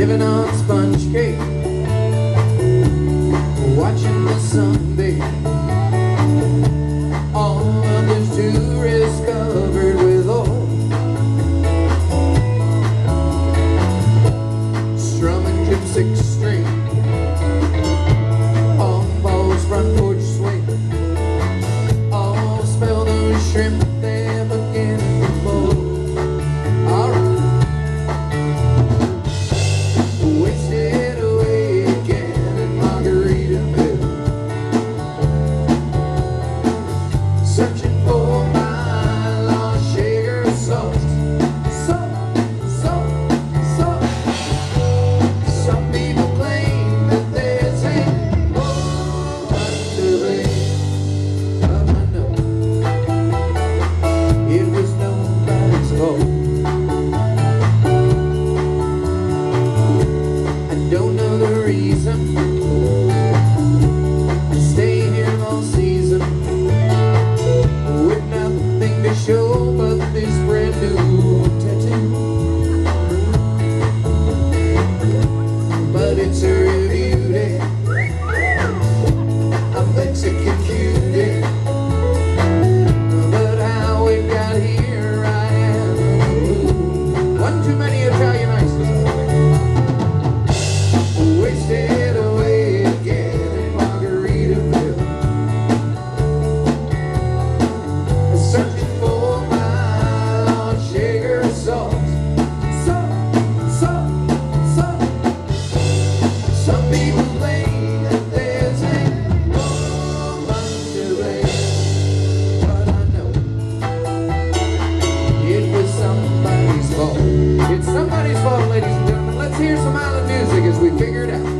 Living on sponge cake fierce some island music as we figure it out.